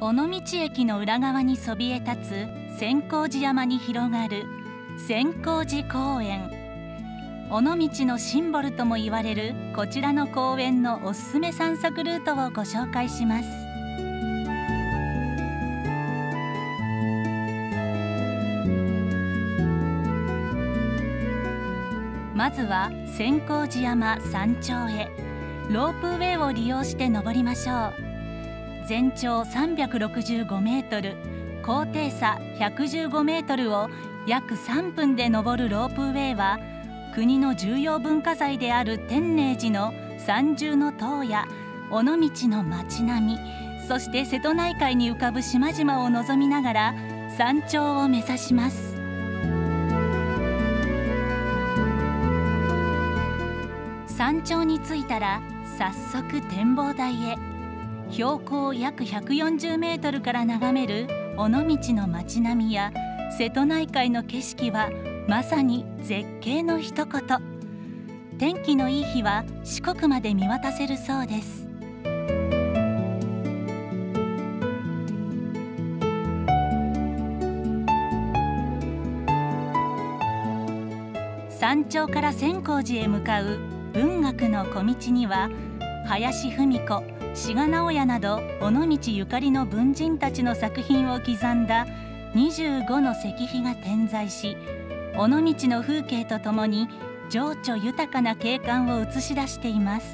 尾道駅の裏側にそびえ立つ千光寺山に広がる千光寺公園。尾道のシンボルとも言われるこちらの公園のおすすめ散策ルートをご紹介します。まずは千光寺山山頂へ。ロープウェイを利用して登りましょう。全長365メートル高低差115メートルを約3分で登るロープウェイは国の重要文化財である天寧寺の三重の塔や尾道の町並みそして瀬戸内海に浮かぶ島々を望みながら山頂を目指します。山頂に着いたら早速展望台へ。標高約140メートルから眺める尾道の町並みや瀬戸内海の景色はまさに絶景の一言。天気のいい日は四国まで見渡せるそうです。山頂から千光寺へ向かう文学の小道には林芙美子志賀直哉など尾道ゆかりの文人たちの作品を刻んだ25の石碑が点在し尾道の風景とともに情緒豊かな景観を映し出しています。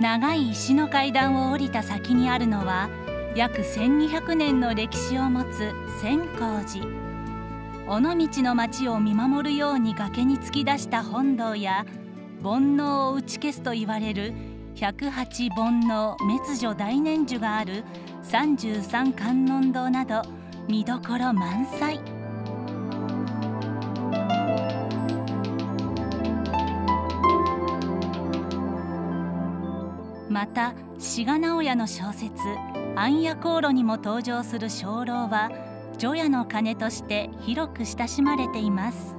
長い石の階段を降りた先にあるのは約1200年の歴史を持つ千光寺。尾道の町を見守るように崖に突き出した本堂や煩悩を打ち消すと言われる108煩悩滅除大念珠がある33観音堂など見どころ満載。また志賀直哉の小説「暗夜航路」にも登場する鐘楼は除夜の鐘として広く親しまれています。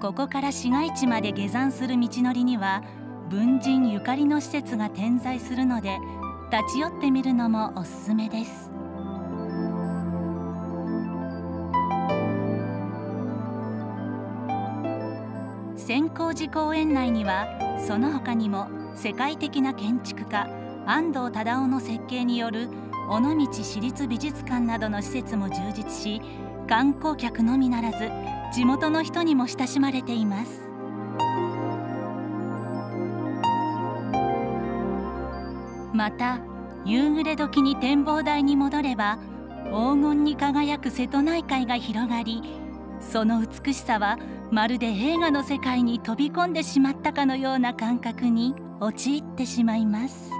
ここから市街地まで下山する道のりには文人ゆかりの施設が点在するので立ち寄ってみるのもおすすめです。千光寺公園内にはその他にも世界的な建築家安藤忠雄の設計による尾道市立美術館などの施設も充実し観光客のみならず地元の人にも親しまれています。また夕暮れ時に展望台に戻れば黄金に輝く瀬戸内海が広がりその美しさはまるで映画の世界に飛び込んでしまったかのような感覚に陥ってしまいます。